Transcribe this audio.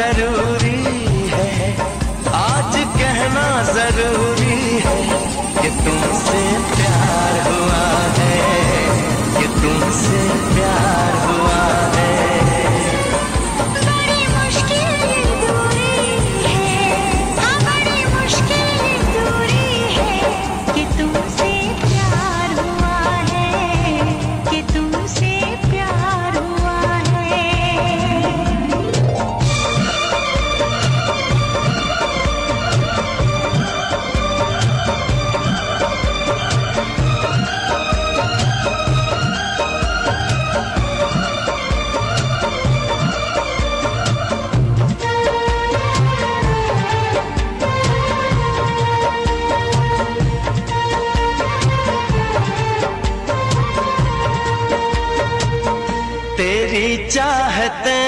ज़रूरी है। आज कहना ज़रूरी चाहते